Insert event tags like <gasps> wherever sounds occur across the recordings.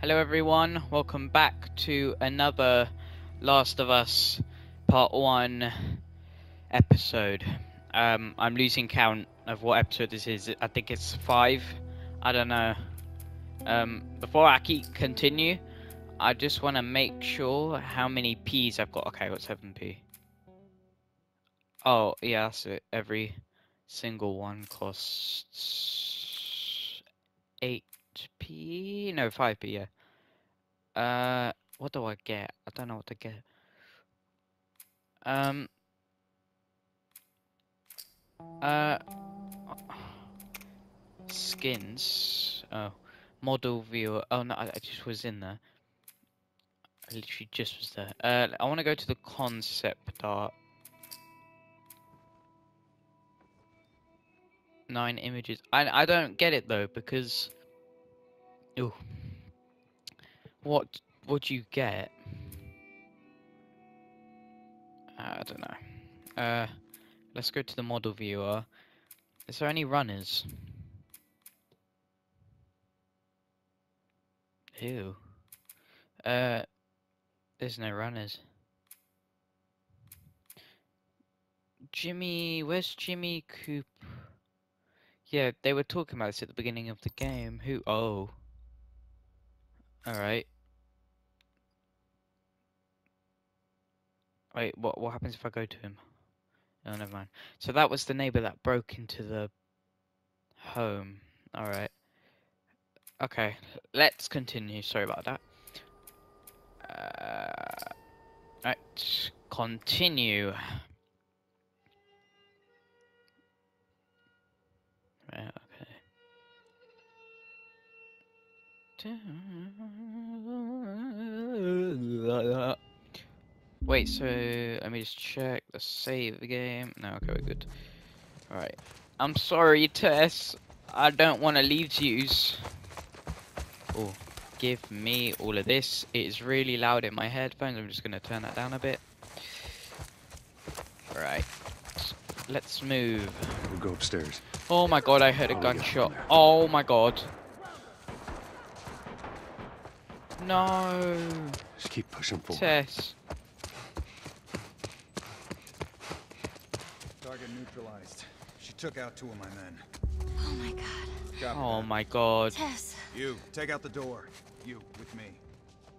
Hello, everyone. Welcome back to another Last of Us Part 1 episode. Um, I'm losing count of what episode this is. I think it's 5. I don't know. Um, before I keep continue, I just want to make sure how many P's I've got. Okay, I got 7P. Oh, yeah, that's it. Every single one costs 8p. No, 5p, yeah. Uh, what do I get? I don't know what to get. Um. Uh. Skins. Oh. Model viewer. Oh, no, I, I just was in there. I literally just was there. Uh, I want to go to the concept art. Nine images. I I don't get it though because. Ooh. What would you get? I don't know. Uh, let's go to the model viewer. Is there any runners? Ew. Uh, there's no runners. Jimmy, where's Jimmy Coop? Yeah, they were talking about this at the beginning of the game. Who? Oh. Alright. Wait, what what happens if I go to him? Oh, never mind. So that was the neighbor that broke into the home. Alright. Okay, let's continue. Sorry about that. Uh, right, continue. Wait, so let me just check the save the game. No, okay, we're good. Alright. I'm sorry, Tess. I don't want to leave yous. Oh, give me all of this. It is really loud in my headphones. I'm just going to turn that down a bit. Alright. Let's move. We'll go upstairs. Oh my god, I heard a gunshot. Oh my god. No. Just keep pushing forward. Tess. Target neutralized. She took out two of my men. Oh my god. Copy Oh that. my god. Tess. You, take out the door. You, with me.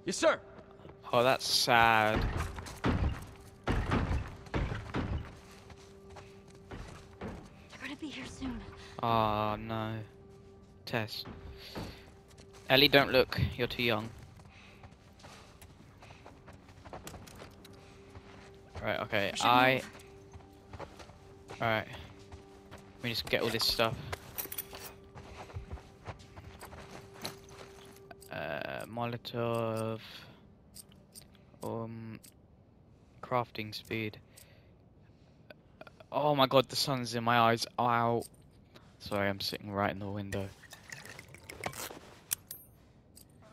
Yes, sir. Oh, that's sad. They're gonna be here soon. Oh no. Tess. Ellie, don't look. You're too young. Right, okay. We I. Alright. Let me just get all this stuff. Uh, Molotov. Um. Crafting speed. Oh my god, the sun's in my eyes. Ow. Sorry, I'm sitting right in the window.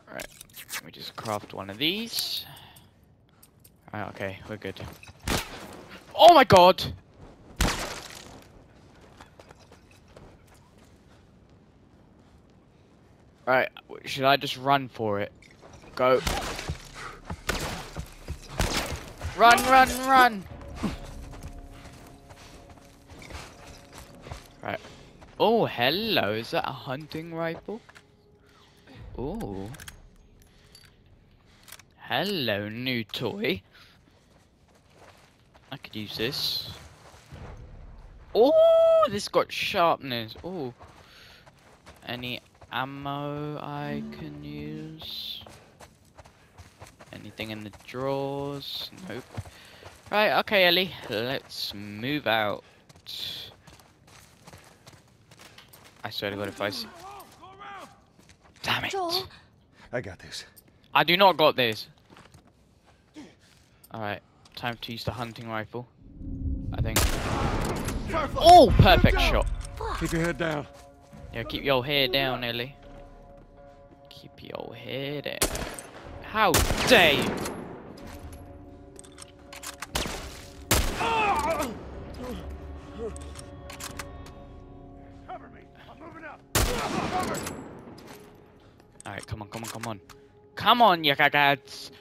Alright, let me just craft one of these. Alright, okay, we're good. Oh my god! Right, should I just run for it? Go. Run, run, run! Right. Oh, hello. Is that a hunting rifle? Oh. Hello, new toy. I could use this. Oh, this got sharpness. Oh. Any ammo I can use? Anything in the drawers? Nope. Right, okay, Ellie. Let's move out. I swear to God, if I see... Damn it! I got this. I do not got this. Alright, time to use the hunting rifle. I think. Oh, perfect shot. Keep your head down. Yeah, keep your head down, Ellie. Keep your head down. How dare you? Cover me. I'm moving up. Alright, come on, come on, come on. Come on, you cagads.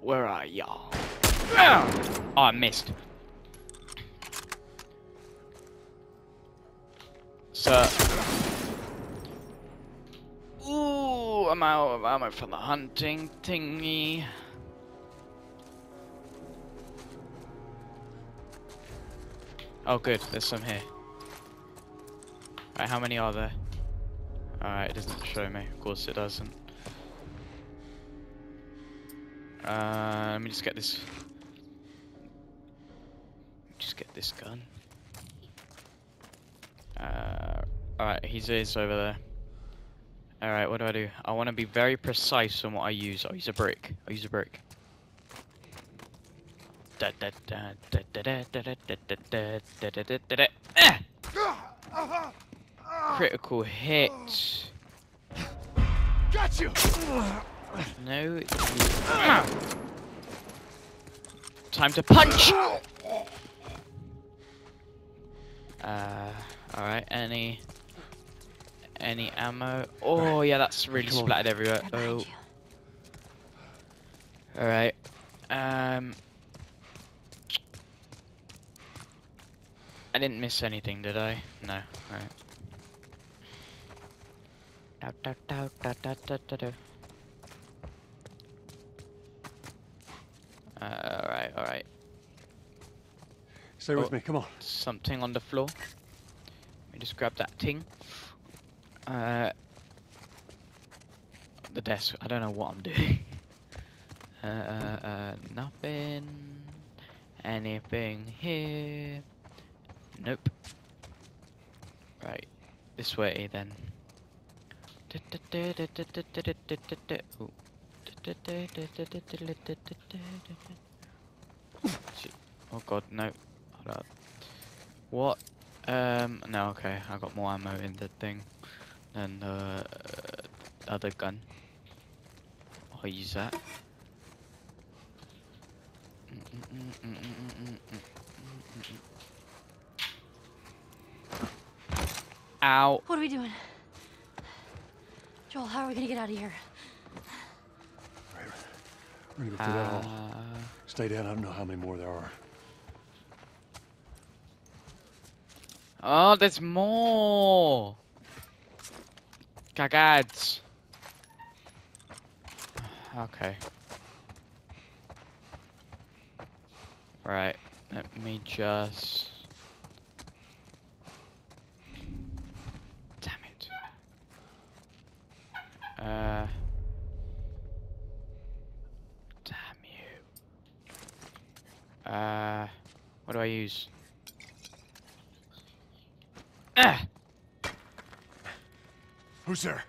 Where are y'all? Oh, I missed. So. Ooh, I'm out of ammo for the hunting thingy. Oh, good. There's some here. Right, how many are there? Alright, it doesn't show me. Of course it doesn't. Uh, let me just get this. Just get this gun. Uh, alright, he's, over there. Alright, what do I do? I want to be very precise on what I use. I'll use a brick. I'll use a brick. Da da da da da da da da da da da da da da da Ah! Critical hit. Got you! No. you- Ah! Time to punch! Uh, alright, any... Any ammo? Oh, yeah, that's really Come on. splattered everywhere. Oh, alright. Um... I didn't miss anything, did I? No, alright. Da, da, da, da, da, da, da, da. Uh, alright, alright. Stay with Oh. me, come on. Something on the floor. Let me just grab that thing. Uh, the desk. I don't know what I'm doing. <laughs> uh, uh, uh, nothing. Anything here? Nope. Right. This way then. Ooh. Oh god, no. Hold up. What? Um, no, okay. I got more ammo in the thing than the uh, other gun. I'll use that. Ow. What are we doing? Joel, how are we gonna get out of here? Right. We're gonna go through that hall. Uh, Stay down, I don't know how many more there are. Oh, there's more. Cagads. Okay. Right. Let me just. Damn it. Uh. Damn you. Uh. What do I use? Ah! Who's there?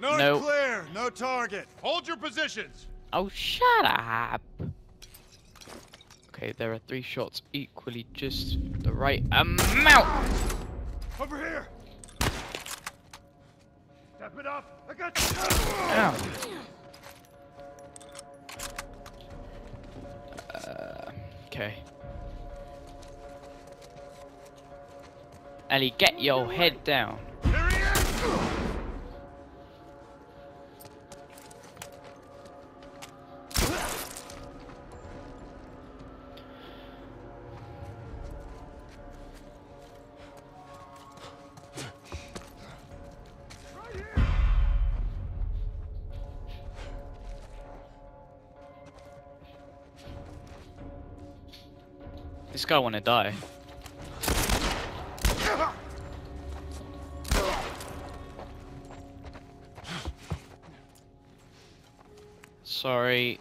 North Nope. clear, no target. Hold your positions. Oh, shut up! Okay, there are three shots equally just the right amount! Over here. Step it up. I got you. Ow. Uh, okay. Ellie, get your head down. Guy wanna die. Sorry.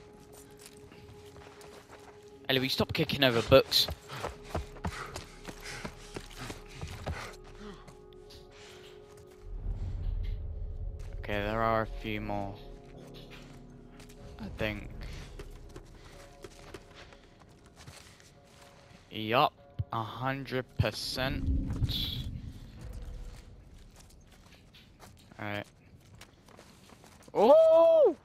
Ellie, will stop kicking over books? Okay, there are a few more. I think. Yup, a hundred percent. Alright. Oh!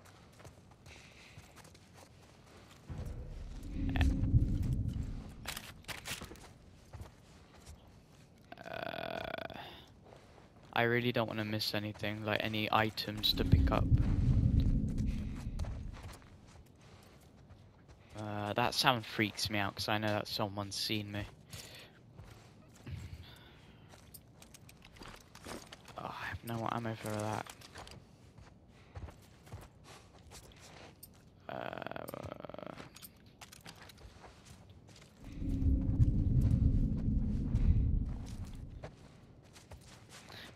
I really don't want to miss anything, like any items to pick up. Uh, that sound freaks me out because I know that someone's seen me. Oh, I have no ammo for that. Uh,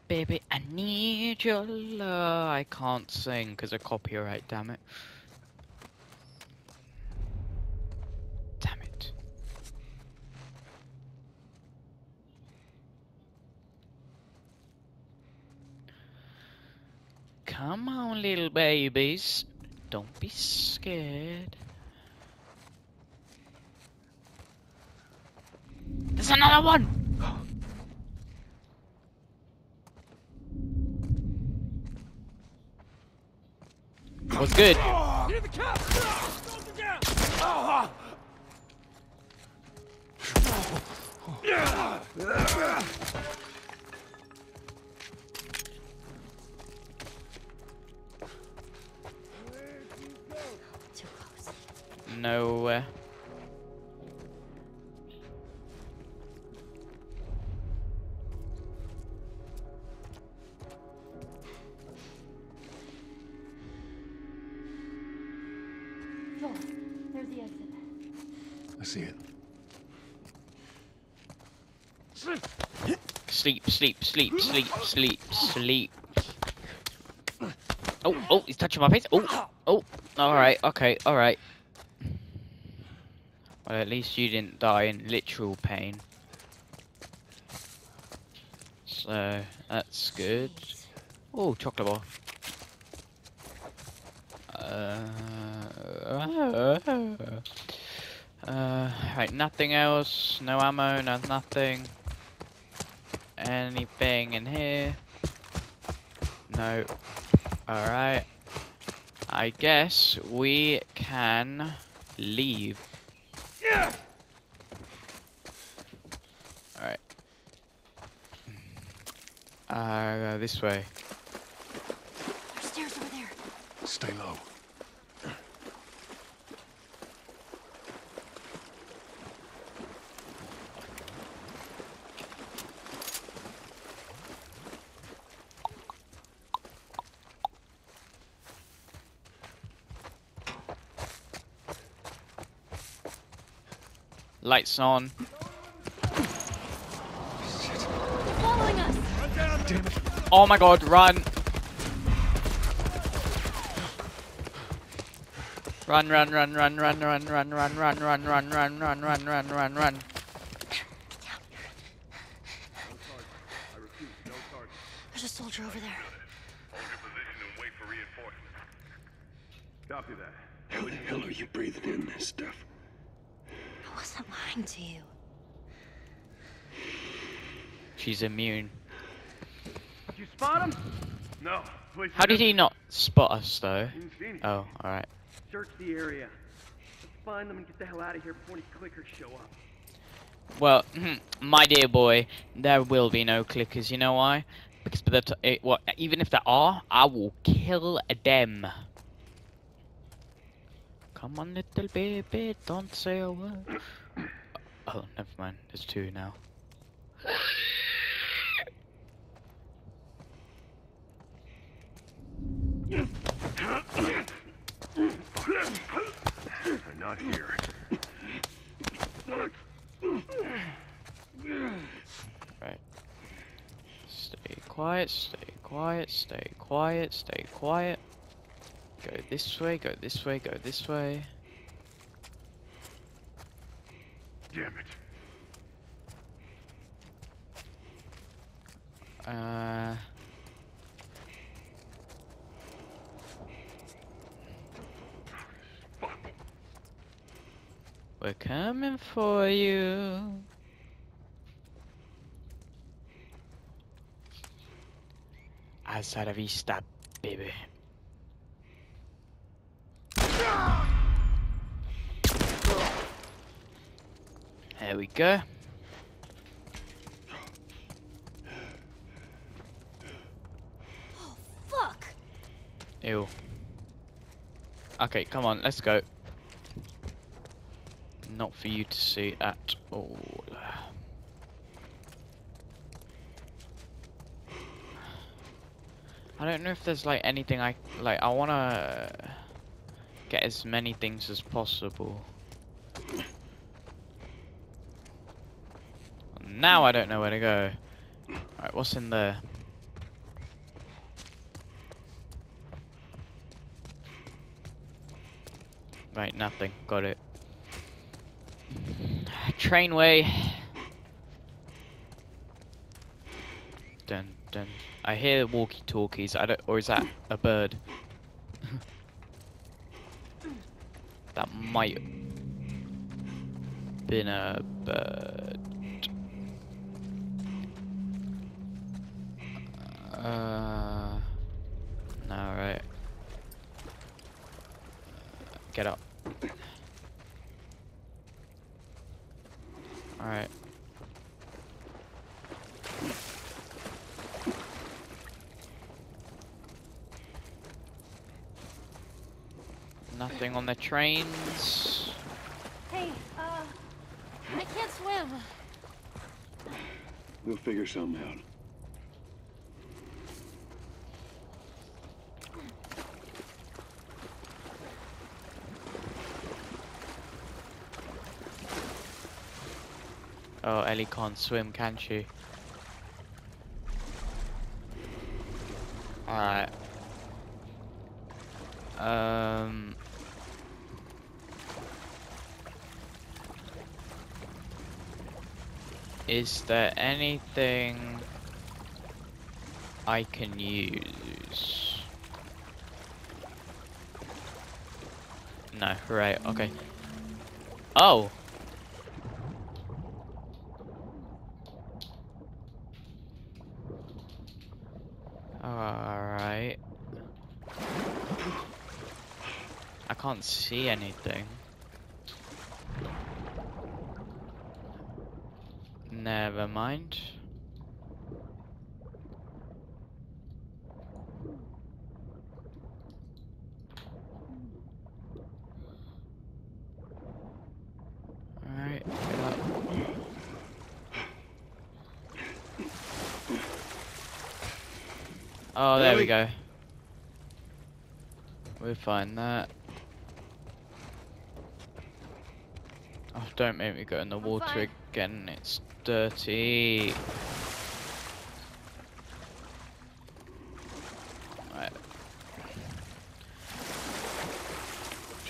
Baby, I need your love. I can't sing because of copyright, damn it. Damn it. Come on, little babies. Don't be scared. There's another one! <gasps> What's good? <laughs> No. Joel, there's the exit. I see it. Sleep, sleep, sleep, sleep, sleep, sleep. Oh, oh, he's touching my face. Oh, oh. Alright, okay, alright. Well, at least you didn't die in literal pain. So, that's good. Oh, chocolate bar. Uh, uh, right, nothing else. No ammo, no nothing. Anything in here? No. Alright. I guess we can leave. Alright. Uh, this way. There's stairs over there. Stay low. Lights on. Oh my god, run! Run, run, run, run, run, run, run, run, run, run, run, run, run, run, run, run, run. There's a soldier over there. Copy that. How the hell are you breathing in this stuff? I wasn't lying to you. She's immune. You spot him? No. Place How did he not spot us though? Didn't see anything. Oh, alright. Search the area. Let's find them and get the hell out of here before any clickers show up. Well, <laughs> my dear boy, there will be no clickers. You know why? Because by the t- it, what, even if there are, I will kill them. Come on, little baby, don't say a word. <coughs> Oh, never mind. There's two now. <coughs> not here. Right. Stay quiet, stay quiet, stay quiet, stay quiet. Go this way, go this way, go this way. Damn it. Uh. We're coming for you. Hasta la vista, baby. There we go. Oh, fuck. Ew. Okay, come on, let's go. Not for you to see at all. I don't know if there's like anything I like. I wanna get as many things as possible. Now I don't know where to go. Alright, what's in there? Right, nothing. Got it. Trainway. Dun dun. I hear walkie-talkies. I don't, or is that a bird? <laughs> that might been a bird. Uh, no, right. Get up. Alright. Nothing on the trains. Hey, uh, I can't swim. We'll figure something out. Oh, Ellie can't swim, can she? Alright. Um. Is there anything I can use? No, right, okay. Oh! Alright. I can't see anything. Never mind. Alright. Oh, there we go. We'll find that. Oh, don't make me go in the water fine. Again. It's dirty. Right.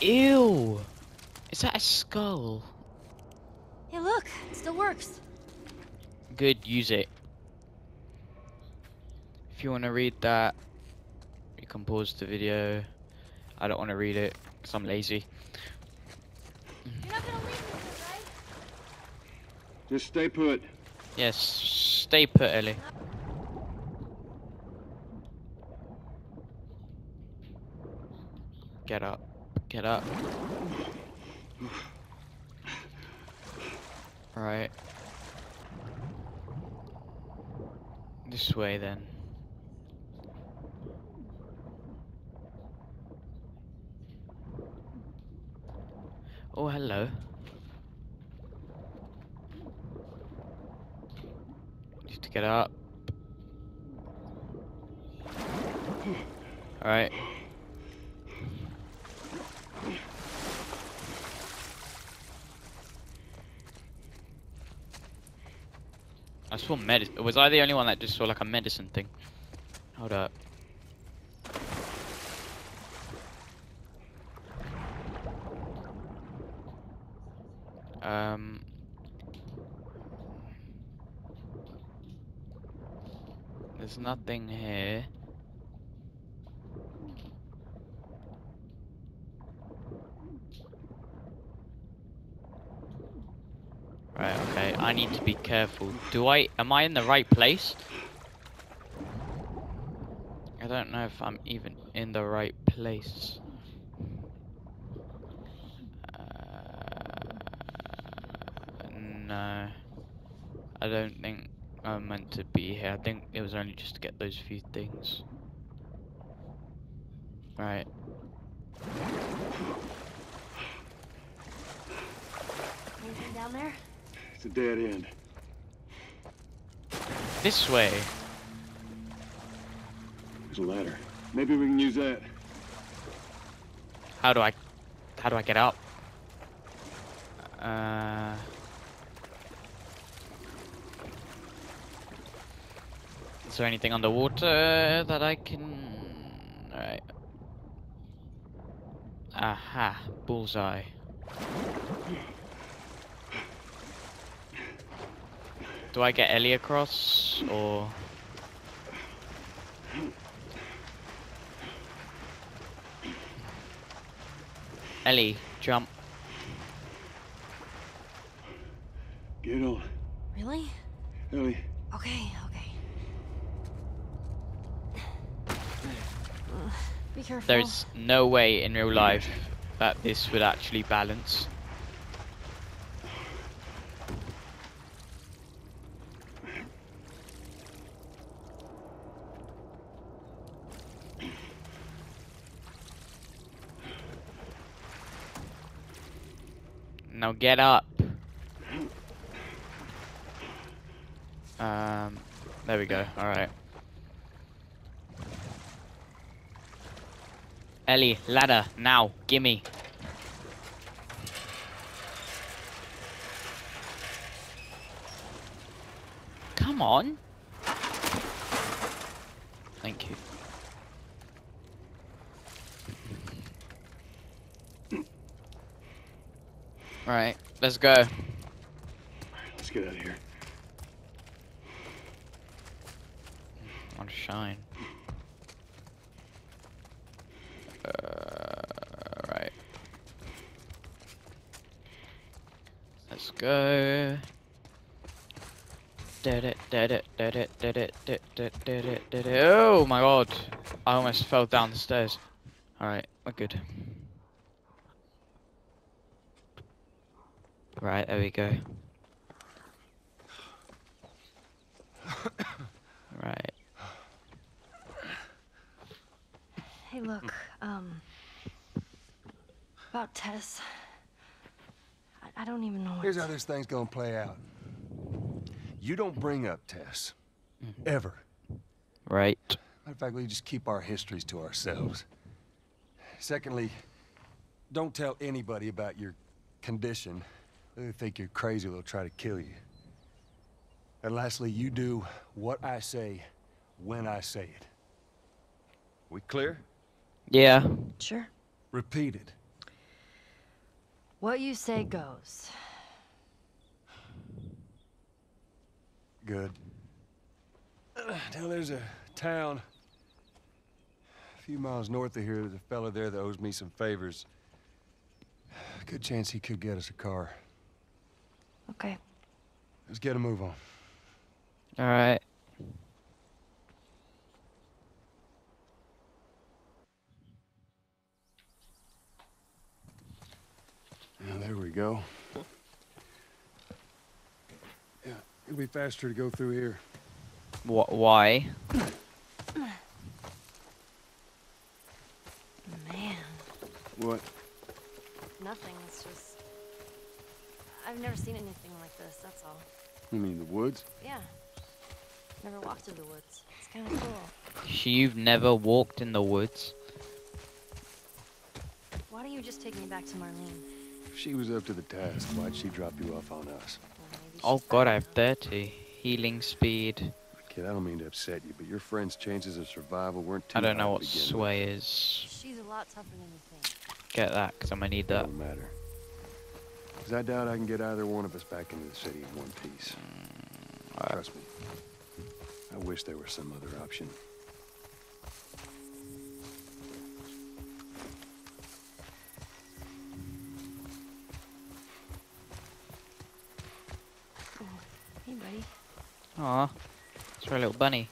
Ew! Is that a skull? Hey, look, it still works. Good, use it. If you want to read that, you can pause the video. I don't want to read it because I'm lazy. You're not gonna leave me, right? Just stay put. Yes, stay put, Ellie. Get up. Get up. Right. This way then. Oh, hello. Need to get up. Alright. I saw medicine. Was I the only one that just saw like a medicine thing? Hold up. Um. Nothing here. Right, okay, I need to be careful. Do I, am I in the right place? I don't know if I'm even in the right place. Uh, no. I don't think I'm meant to be here. I think it was only just to get those few things. Right. down there? It's a dead end. This way. There's a ladder. Maybe we can use that. How do I... How do I get up? Uh... there anything underwater uh, that I can... Alright. Aha, bullseye. Do I get Ellie across, or... Ellie, jump. Get on. Really? Ellie, Okay, okay. Ugh, Be careful. There's no way in real life that this would actually balance. Now get up. Um, there we go. All right. Ellie, ladder, now, gimme. Come on. Thank you. Right, let's go. let's get out of here. On shine. Uh, right. Let's go. Did it, did it, did it, did it, did it, did it, did it. Oh my god. I almost fell down the stairs. Alright, we're good. Right, there we go. Right. Hey, look, um. About Tess. I, I don't even know what. Here's how this thing's gonna play out. You don't bring up Tess. Mm-hmm. Ever. Right. Matter of fact, we just keep our histories to ourselves. Secondly, don't tell anybody about your condition. They think you're crazy, they'll try to kill you. And lastly, you do what I say when I say it. We clear? Yeah. Sure. Repeat it. What you say goes. Good. Now there's a town a few miles north of here. There's a fella there that owes me some favors. Good chance he could get us a car. Okay. Let's get a move on. Alright. Now there we go. Yeah, it'll be faster to go through here. What? Why? Man, What? nothing. It's just. I've never seen anything like this, that's all. You mean the woods? Yeah. Never walked in the woods. It's kind of cool. You've never walked in the woods? Why don't you just take me back to Marlene? If she was up to the task, why'd she drop you off on us? Well, maybe Oh god, I have 30. Healing speed. Kid, I don't mean to upset you, but your friend's chances of survival weren't too I don't know what to begin with. sway is. She's a lot tougher than you think. Get that, because I'm gonna need that. Don't matter. Because I doubt I can get either one of us back into the city in one piece. Mm, Trust me. I wish there was some other option. Aw. It's for a little bunny.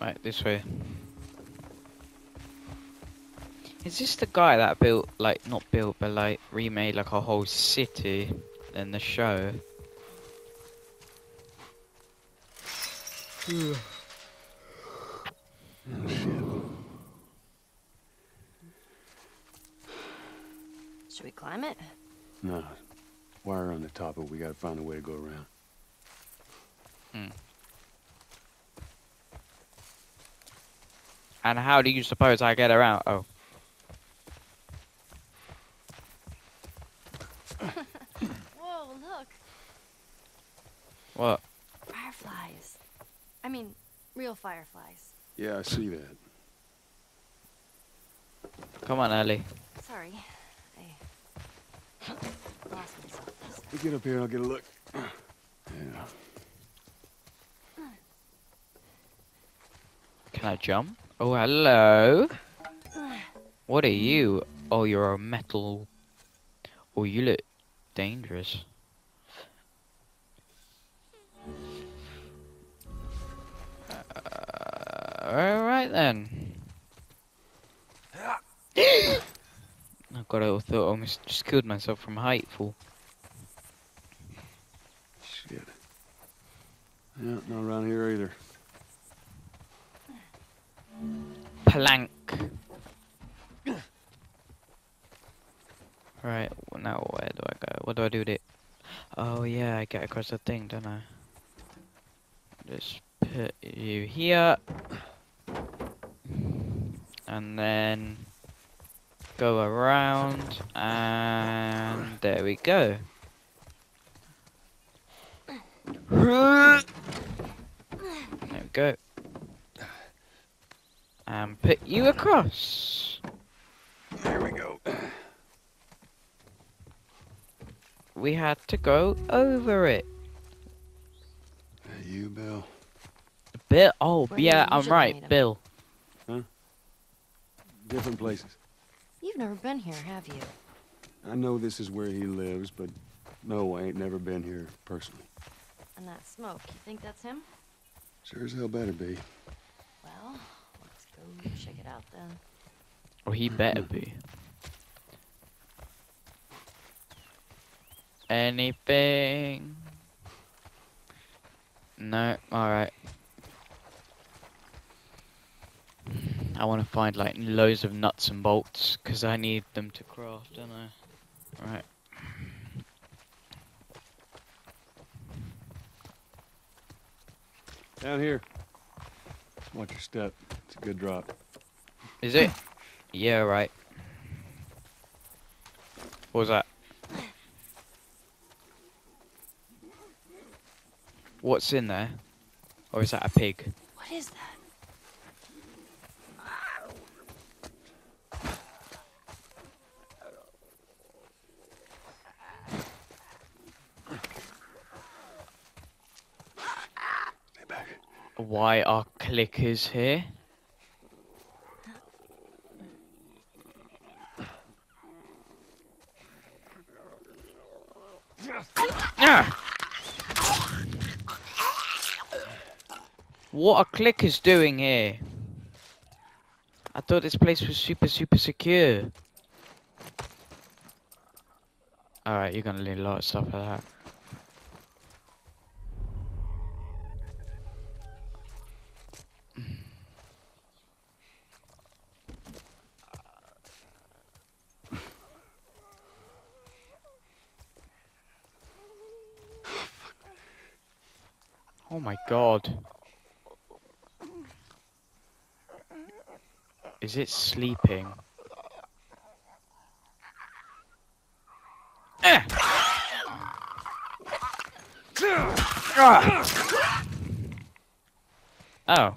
Right, this way. Is this the guy that built, like, not built, but like, remade like a whole city in the show? Oh, shit. Should we climb it? No. Wire on the top, but we gotta find a way to go around. Hmm. And how do you suppose I get around? Oh, <coughs> Whoa, look. what? Fireflies. I mean, real fireflies. Yeah, I see that. Come on, Ellie. Sorry. I <coughs> lost myself. You get up here and I'll get a look. Yeah. Can I jump? Oh, hello. What are you? Oh, you're a metal. Oh, you look dangerous. Uh, Alright then. <gasps> I got I thought I almost just killed myself from Hateful. Shit. Yeah, not around here either. Plank. Right, now where do I go? What do I do with it? Oh yeah, I get across the thing, don't I? Just put you here. And then go around and there we go. There we go. And put you across. There we go. We had to go over it. Hey, you, Bill. Bill. Oh, Where yeah, I'm right. meet 'em? Bill. Different places. You've never been here, have you? I know this is where he lives, but no, I ain't never been here personally. And that smoke, you think that's him? Sure as hell better be. Well, let's go check it out then. Or he better be. Anything? No. All right. I want to find like loads of nuts and bolts because I need them to craft, don't I? Right. Down here. Watch your step. It's a good drop. Is it? yeah. Right. What was that? What's in there? Or is that a pig? What is that? Why are clickers here? Ah! What are clickers doing here? I thought this place was super, super secure. Alright, you're gonna need a lot of stuff for that. Oh my god. Is it sleeping? Eh! Ah! Oh.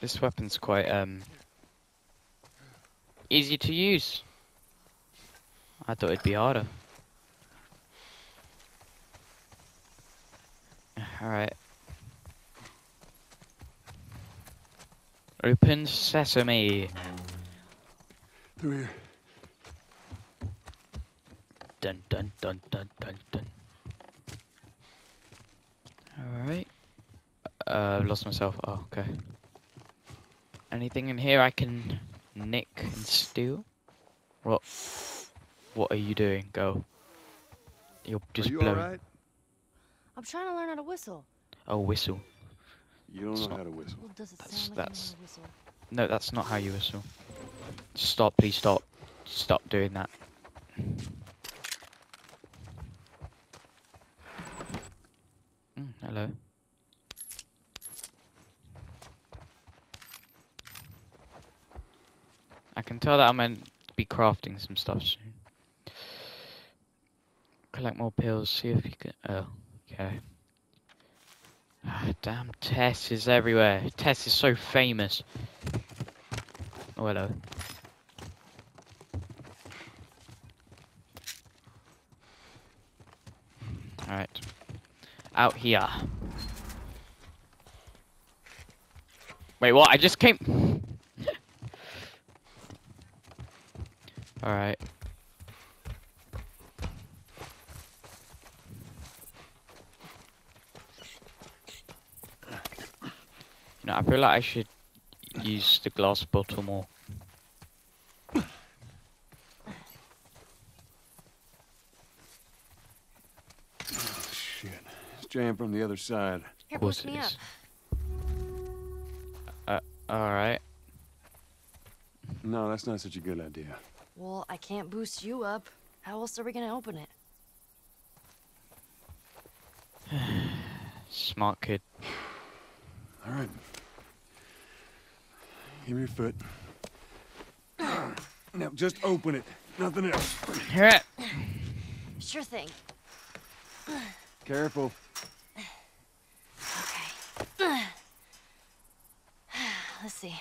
This weapon's quite um easy to use. I thought it'd be harder. Alright. Open sesame. Through here. Dun dun dun dun dun dun. Alright. Uh, I've lost myself. Oh, okay. Anything in here I can nick and steal? What? What are you doing? Go. You're just Are you blowing. alright? I'm trying to learn how to whistle. Oh, whistle. You don't that's know not... how to whistle. Well, that's, like that's... Whistle? No, that's not how you whistle. Stop, please stop. Stop doing that. Mm, hello. I can tell that I'm going to be crafting some stuff soon. Collect more pills, see if you can... Oh, okay. Ah, damn, Tess is everywhere. Tess is so famous. Oh, hello. Alright. Out here. Wait, what? I just came. <laughs> Alright. No, I feel like I should use the glass bottle more. Oh, shit. It's jammed from the other side. Here, course boost me up. is. Uh, uh, alright. No, that's not such a good idea. Well, I can't boost you up. How else are we gonna open it? <sighs> Smart kid. All right. Give me your foot. Now, just open it. Nothing else. Here. it. Sure thing. Careful. Okay. Let's see.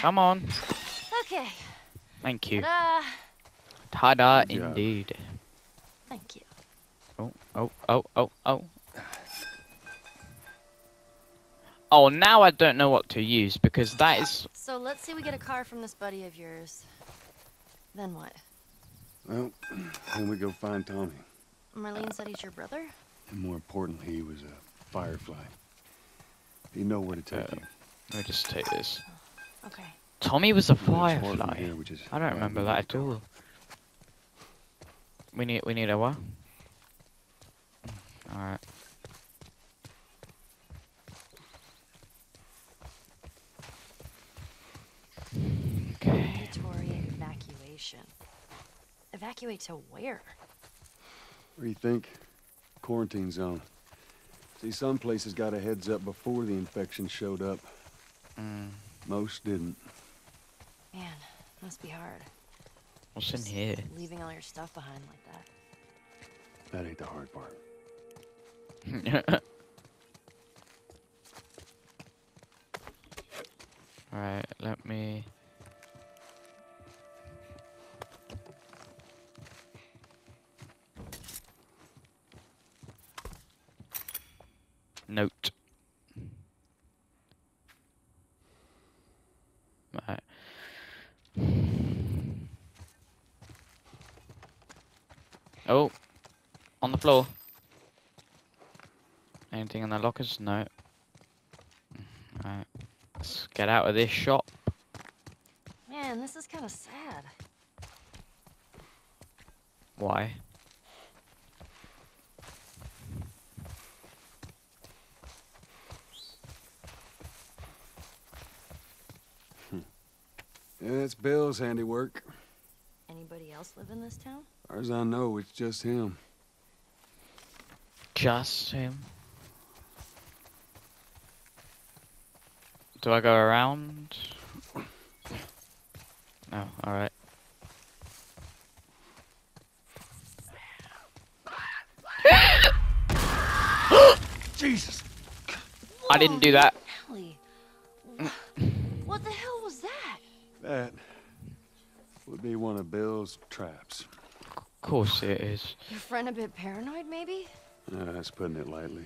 Come on. Okay. Thank you. Ta-da! Ta-da, indeed. Thank you. Oh, oh, oh, oh, oh. Oh, now I don't know what to use because that is. So let's say we get a car from this buddy of yours. Then what? Well, then we go find Tommy. Marlene said he's your brother? And more importantly, he was a firefly. You know where to take Uh, you. Let me just take this. Okay. Tommy was a It's far from firefly. here, which is I don't remember that at all. We need we need a what? Alright. Okay. Mandatory evacuation. Evacuate to where? What do you think? Quarantine zone. See, some places got a heads up before the infection showed up. Mm, Most didn't. Man, must be hard. what's in here? Leaving all your stuff behind like that. That ain't the hard part. <laughs> Alright, let me. Note. Right. Oh, on the floor. Anything in the lockers? No. Alright. Let's get out of this shop. Man, this is kind of sad. Why? Yeah, it's Bill's handiwork. Anybody else live in this town? Far as I know, it's just him. Just him. Do I go around? No, alright. <gasps> Jesus! I didn't do that. Traps. Of course it is. Your friend a bit paranoid, maybe? Uh, that's putting it lightly.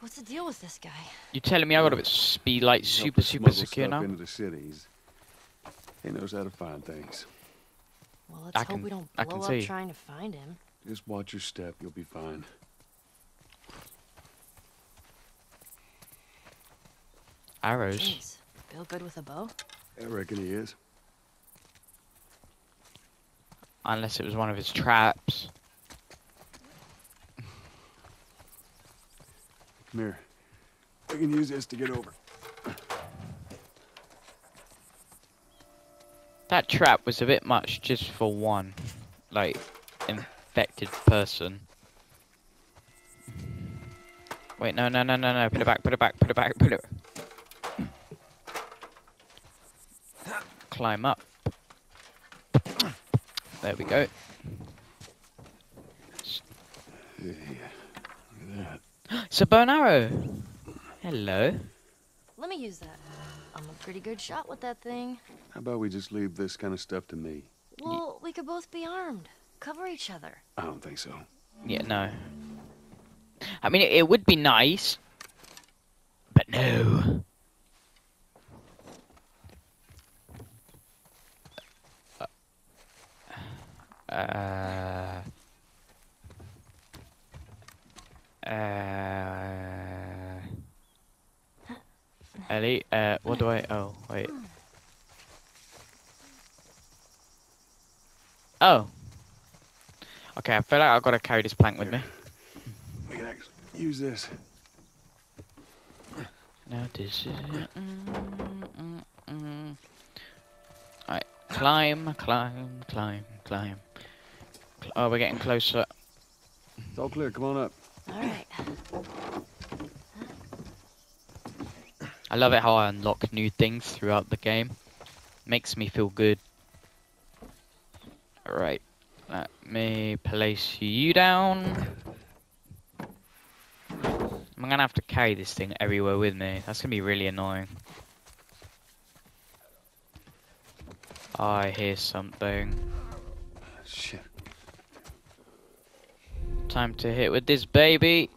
What's the deal with this guy? You telling me I gotta be like super us super smuggle secure stuff now? into the cities. He knows how to find things. Well, let's I hope can- we don't I can blow up see. trying to find him. Just watch your step, you'll be fine. Arrows. Jeez, Bill good with a bow? I reckon he is. Unless it was one of his traps. Come here. We can use this to get over. That trap was a bit much just for one, like, infected person. Wait, no, no, no, no, no. Put it back, put it back, put it back, put it... Climb up. There we go. Yeah, look at that. It's a bow and arrow. Hello. Let me use that. I'm a pretty good shot with that thing. How about we just leave this kind of stuff to me? Well, we could both be armed. Cover each other. I don't think so. Yeah, no. I mean, it, it would be nice, but no. Uh. Uh. Ellie, uh, what do I? Oh, wait. Oh. Okay, I feel like I've got to carry this plank with me. We can actually use this. Now this is. Mm, mm, mm. Alright, climb, climb, climb, climb. Oh, we're getting closer. It's all clear. Come on up. All right. I love it how I unlock new things throughout the game. Makes me feel good. Alright, let me place you down. I'm gonna have to carry this thing everywhere with me. That's gonna be really annoying. I hear something. Shit. Time to hit with this baby.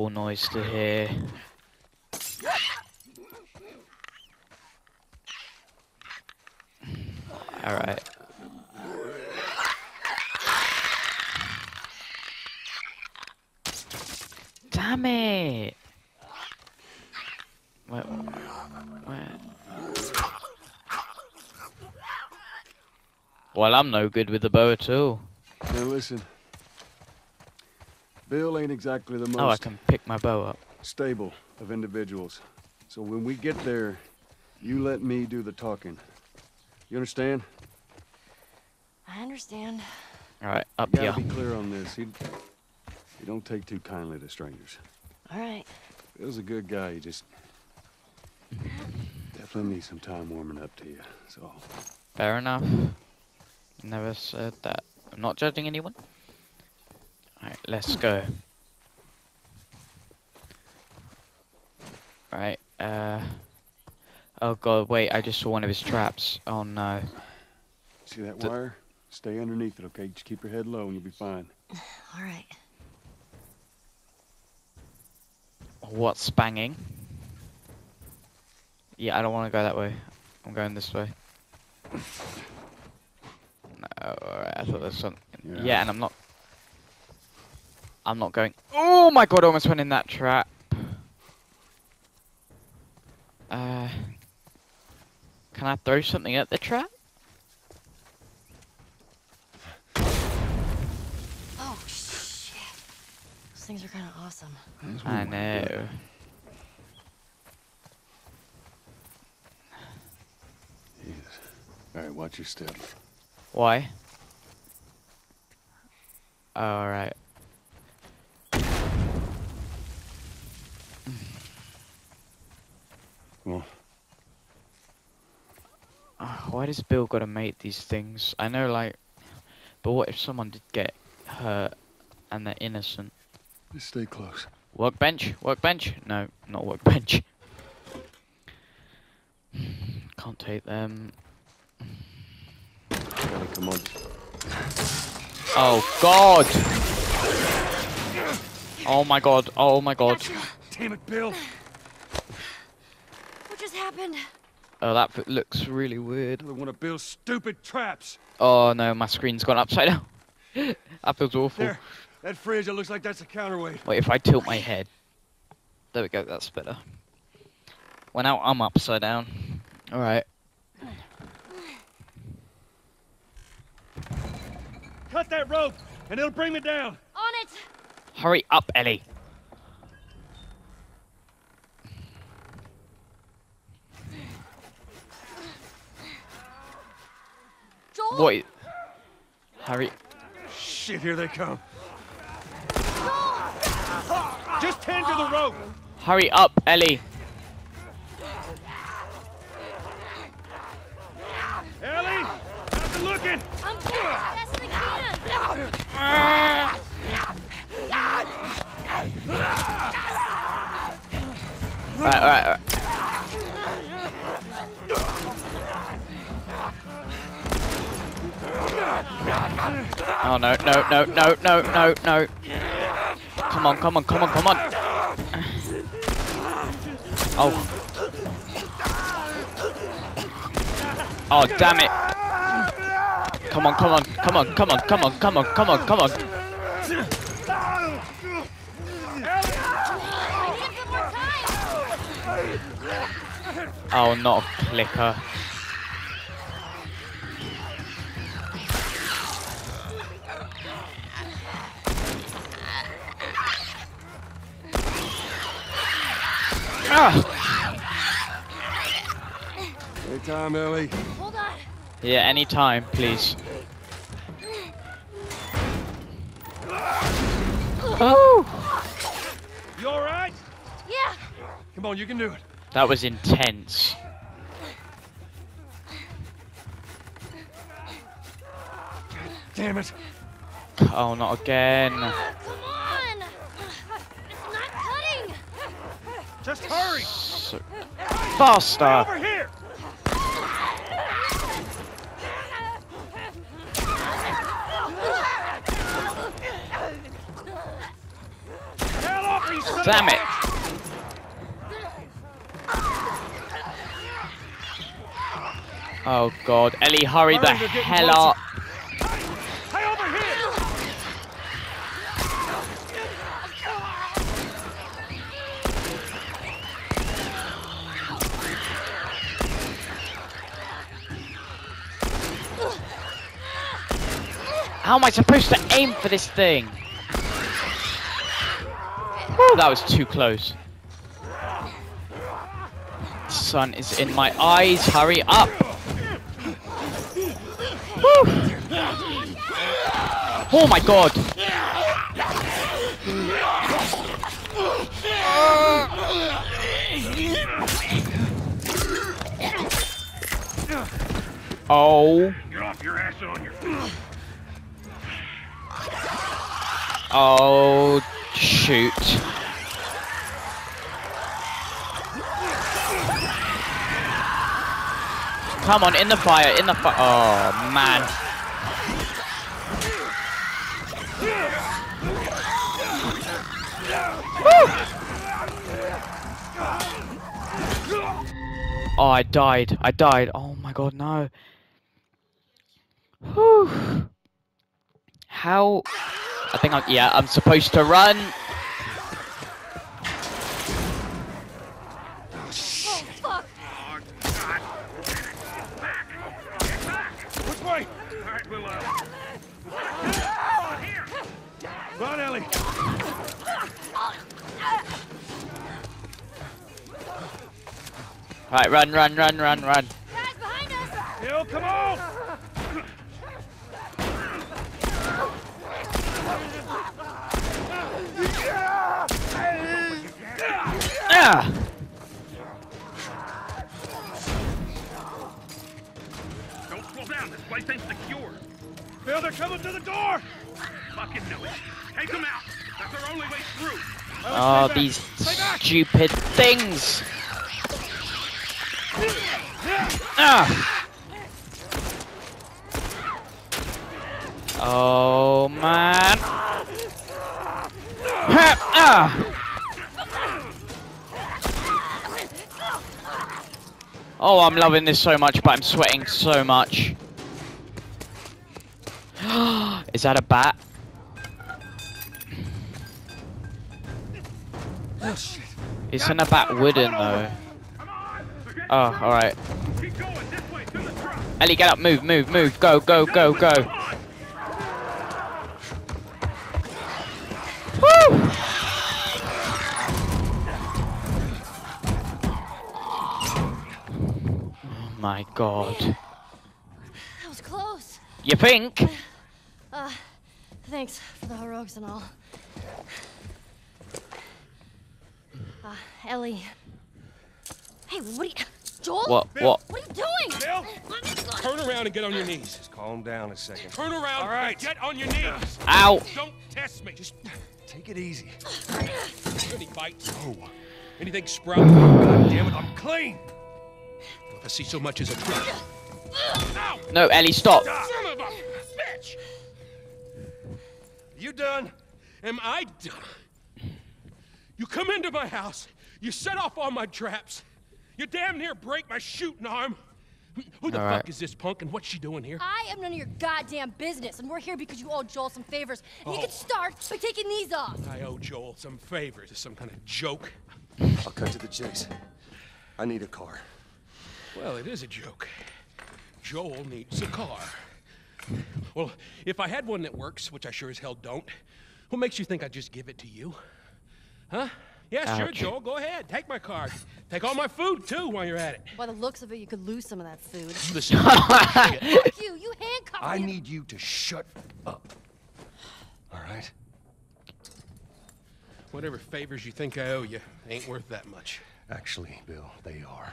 Awful noise to hear. Alright. Damn it! Where? Where? Well, I'm no good with the bow at all. Now listen. Bill ain't exactly the most Oh, I can pick my bow up. stable of individuals. So when we get there, you let me do the talking. You understand? I understand. Alright, up You here. gotta be clear on this. He, he don't take too kindly to strangers. All right. Bill's a good guy. He just definitely needs some time warming up to you. So Fair enough. Never said that. I'm not judging anyone. Alright, let's go. Right, uh... Oh god, wait, I just saw one of his traps. Oh no. see that D- wire? Stay underneath it, okay? Just keep your head low and you'll be fine. <sighs> All right. What's banging? Yeah, I don't want to go that way. I'm going this way. No, alright, I thought there's something. Yeah. Yeah. and I'm not. I'm not going. Oh my god, I almost went in that trap. Uh. Can I throw something at the trap? Oh shit. Those things are kind of awesome. I we wanna do. know. Yes. All right, watch your step. Why? Alright. Come on. Ah, Why does Bill gotta make these things? I know, like, but what if someone did get hurt and they're innocent? Just stay close. Workbench? Workbench? No, not workbench. <sighs> Can't take them. Gotta come on. Oh God! Oh my God! Oh my God! Damn it, Bill. What just happened? Oh, that looks really weird. Another want to build stupid traps. Oh no, my screen's gone upside down. <laughs> that feels awful. There. That fridge, it looks like that's a counterweight. Wait, if I tilt my head. There we go, that's better. Well, now I'm upside down. Alright. Cut that rope, and it'll bring me down. On it! Hurry up, Ellie. What? i- Hurry. Shit, here they come. Just tend to the rope. Hurry up, Ellie. Ellie, how's it looking? I'm fast as I can. Right, right, right. Oh no, no, no, no, no, no, no. Come on, come on, come on, come on. Oh. Oh, damn it. Come on, come on, come on, come on, come on, come on, come on, come on. Oh, not a clicker. Ah! Anytime, Ellie. Hold on. Yeah, anytime, please. Oh! You all right? Yeah. Come on, you can do it. That was intense. Damn it. Oh, not again. Come on. It's not cutting. Just hurry. So Over faster. here. Hell off, you son of a Damn it. Oh god, Ellie, hurry the Hurry, they're getting hell up. How am I supposed to aim for this thing? Whew, that was too close. Sun is in my eyes. Hurry up. Whew. Oh my god. Oh. Get off your ass on your Oh, shoot. Come on, in the fire, in the fire. Oh, man. Woo! Oh, I died. I died. Oh my god, no. Whew. How? I think I'm. Yeah, I'm supposed to run. Oh fuck. Which way? All right, we'll, uh... Here! Run, Ellie. Right, run, run, run, run, run. Guys behind us. Bill, come on. Ah! Don't slow down, this place ain't secure. Bill, they're coming to the door. Fucking knew it. Take them out. That's our only way through. Oh, these stupid things. Ah! Oh man! Ha! Ah! Oh, I'm loving this so much, but I'm sweating so much. <gasps> Is that a bat? Isn't a bat wooden though? Oh, alright. Ellie, get up, move, move, move, go, go, go, go. God. That was close. You think? Uh, thanks for the heroics and all. Uh, Ellie. Hey, what are you... Joel? What? What? What are you doing? Bill, turn around and get on your knees. Just calm down a second. Turn around. All right. and Get on your knees. Ow! Don't test me. Just Take it easy. <sighs> any bites. Oh. Anything sprout? God damn it, I'm clean. If I see so much as a twitch. Ow! No, Ellie, stop. Son of a bitch! You done? Am I done? You come into my house, you set off all my traps, you damn near break my shooting arm. Who the All fuck right. is this punk and what's she doing here? I am none of your goddamn business, and we're here because you owe Joel some favors. And you Oh. can start by taking these off. I owe Joel some favors. Is some kind of joke? I'll cut to the chase. I need a car. Well, it is a joke. Joel needs a car. Well, if I had one that works, which I sure as hell don't, what makes you think I'd just give it to you? Huh? Yeah, sure, Ouch. Joel, go ahead. Take my car. Take all my food, too, while you're at it. By the looks of it, you could lose some of that food. <laughs> Listen, Fuck you! You handcuffed I need you to shut up. All right? whatever favors you think I owe you ain't worth that much. Actually, Bill, they are.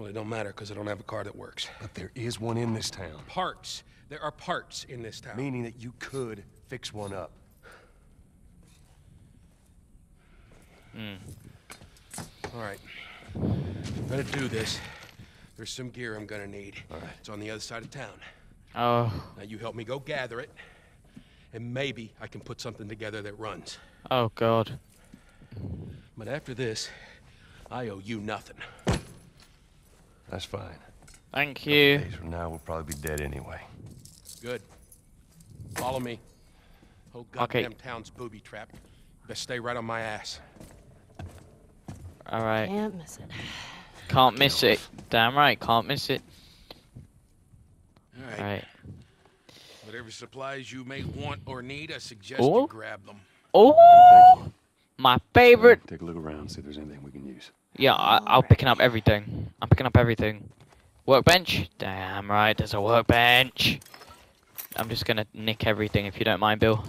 Well, it don't matter, because I don't have a car that works. But there is one in this town, Parts. There are parts in this town. meaning that you could fix one up. Hmm. All right. I'm gonna do this. There's some gear I'm gonna need. All right. It's on the other side of town. Oh, Now you help me go gather it, and maybe I can put something together that runs. oh God. But after this, I owe you nothing. That's fine. Thank you. Days from now, we'll probably be dead anyway. Good. Follow me. Whole Okay. goddamn town's booby trapped. Best stay right on my ass. All right. Can't miss it. Can't miss it. Damn right, can't miss it. All All right. Whatever supplies you may want or need, I suggest Oh. you grab them. Oh, my favorite. Take a look around, see if there's anything we can use. Yeah, I, I'm picking up everything. I'm picking up everything. Workbench? Damn right, there's a workbench. I'm just gonna nick everything if you don't mind, Bill.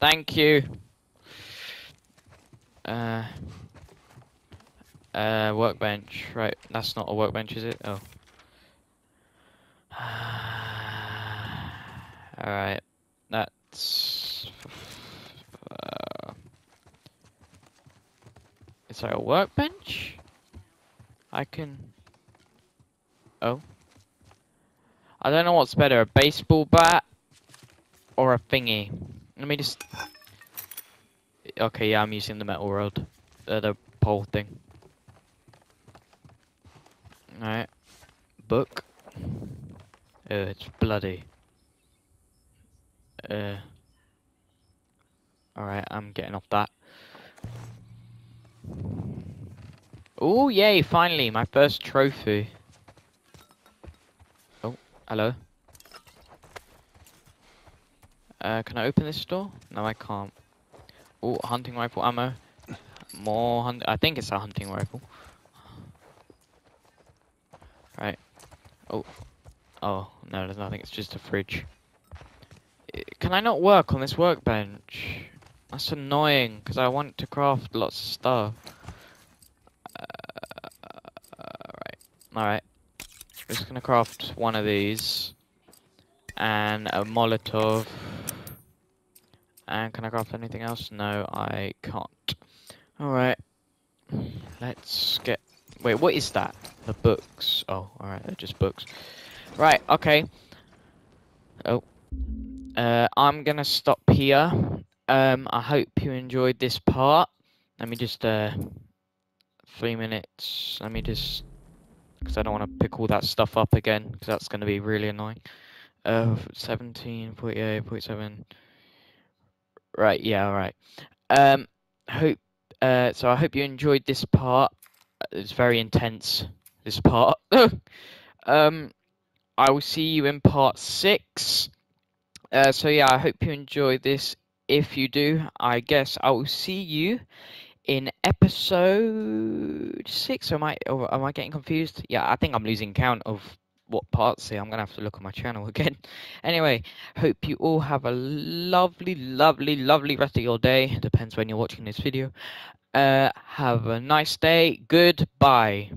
Thank you. Uh. Uh, workbench. Right, that's not a workbench, is it? Oh. <sighs> Alright, that's. Uh, is there a workbench? I can. Oh. I don't know what's better, a baseball bat or a thingy. Let me just. Okay, yeah, I'm using the metal rod, uh, the pole thing. Alright. Book. Oh, it's bloody. Uh. Alright, I'm getting off that. Oh, yay, finally, my first trophy. Oh, hello. Uh, can I open this door? No, I can't. Oh, hunting rifle ammo. More hunt. I think it's a hunting rifle. Right. Oh. Oh, no, there's nothing. It's just a fridge. Can I not work on this workbench? That's annoying, because I want to craft lots of stuff. Uh, right. Alright. I'm just gonna craft one of these. And a Molotov. And can I craft anything else? No, I can't. Alright. Let's get... Wait, what is that? The books. Oh, alright, they're just books. Right, okay. Oh. Uh, I'm gonna stop here. Um, I hope you enjoyed this part. Let me just, uh... Three minutes. Let me just... Because I don't want to pick all that stuff up again, because that's going to be really annoying. Uh, 17, 48, 47... Right, yeah, alright. Um, hope, uh, so I hope you enjoyed this part. It's very intense, this part. <laughs> um, I will see you in part six. Uh, so yeah, I hope you enjoyed this. If you do, I guess I will see you in episode six. Am I, am I getting confused? Yeah, I think I'm losing count of what parts here. I'm gonna have to look on my channel <laughs> again. Anyway, hope you all have a lovely, lovely, lovely rest of your day. Depends when you're watching this video. Uh, have a nice day. Goodbye.